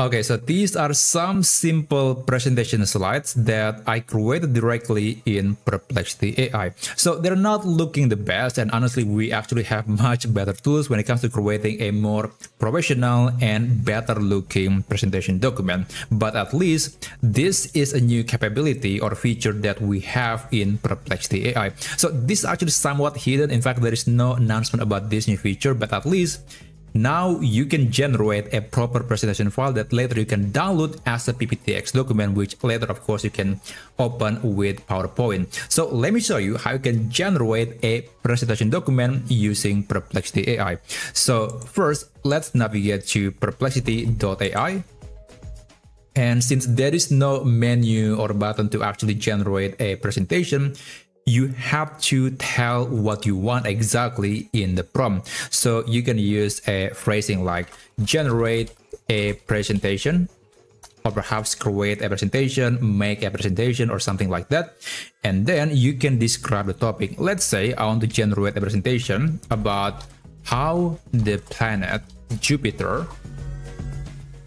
Okay, so these are some simple presentation slides that I created directly in Perplexity AI. So they're not looking the best and honestly we actually have much better tools when it comes to creating a more professional and better looking presentation document. But at least this is a new capability or feature that we have in Perplexity AI. So this is actually somewhat hidden. In fact, there is no announcement about this new feature, but at least now you can generate a proper presentation file that later you can download as a PPTX document, which later, of course, you can open with PowerPoint. So let me show you how you can generate a presentation document using Perplexity AI. So first, let's navigate to perplexity.ai. And since there is no menu or button to actually generate a presentation, you have to tell what you want exactly in the prompt. So you can use a phrasing like generate a presentation or perhaps create a presentation, make a presentation or something like that. And then you can describe the topic. Let's say I want to generate a presentation about how the planet Jupiter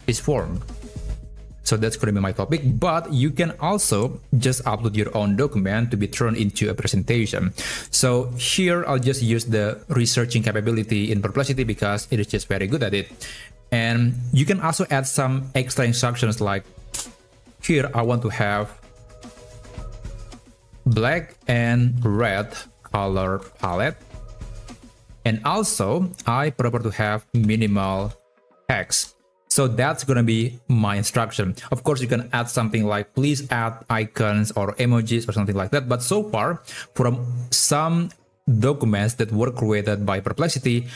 is formed. So that's going to be my topic, but you can also just upload your own document to be turned into a presentation. So here I'll just use the researching capability in Perplexity because it is just very good at it. And you can also add some extra instructions like here I want to have black and red color palette. And also I prefer to have minimal text. So that's going to be my instruction. Of course, you can add something like please add icons or emojis or something like that. But so far, from some documents that were created by Perplexity,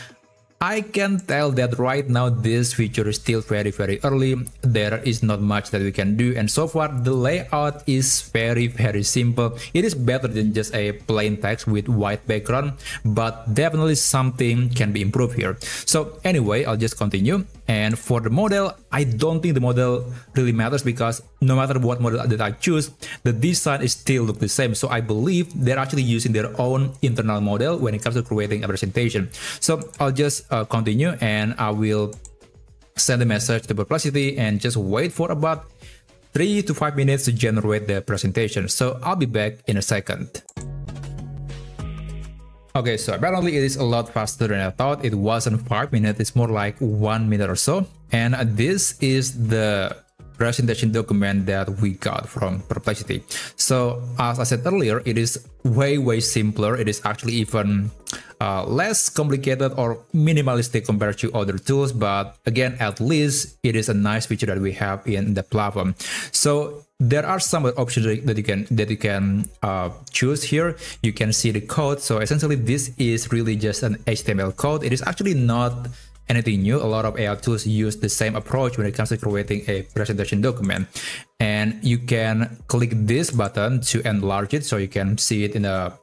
I can tell that right now this feature is still very very early, there is not much that we can do and so far the layout is very very simple. It is better than just a plain text with white background but definitely something can be improved here. So anyway, I'll just continue. And for the model, I don't think the model really matters because no matter what model that I choose, the design is still look the same. So I believe they're actually using their own internal model when it comes to creating a presentation. So I'll just uh, continue and I will send a message to Perplexity and just wait for about three to five minutes to generate the presentation. So I'll be back in a second. Okay, so apparently it is a lot faster than I thought. It wasn't 5 minutes, it's more like 1 minute or so. And this is the presentation document that we got from Perplexity. So as I said earlier, it is way, way simpler. It is actually even uh, less complicated or minimalistic compared to other tools. But again, at least it is a nice feature that we have in the platform. So there are some options that you can that you can uh, choose here you can see the code so essentially this is really just an html code it is actually not anything new a lot of ai tools use the same approach when it comes to creating a presentation document and you can click this button to enlarge it so you can see it in a,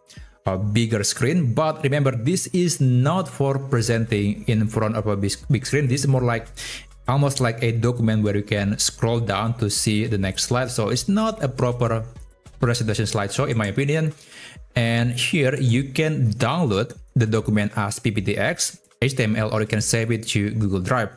a bigger screen but remember this is not for presenting in front of a big, big screen this is more like almost like a document where you can scroll down to see the next slide. So it's not a proper presentation slideshow in my opinion. And here you can download the document as PPTX, HTML, or you can save it to Google Drive.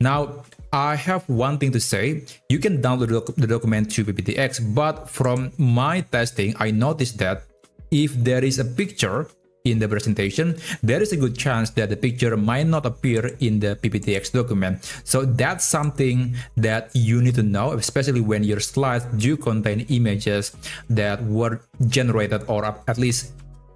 Now, I have one thing to say. You can download the document to PPTX, but from my testing, I noticed that if there is a picture in the presentation, there is a good chance that the picture might not appear in the PPTX document. So that's something that you need to know, especially when your slides do contain images that were generated or at least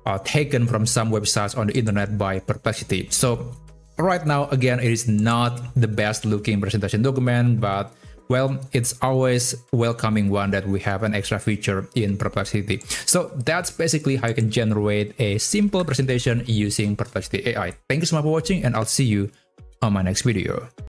uh, taken from some websites on the internet by Perplexity. So right now, again, it is not the best looking presentation document, but well, it's always welcoming one that we have an extra feature in Perplexity. So that's basically how you can generate a simple presentation using Perplexity AI. Thank you so much for watching and I'll see you on my next video.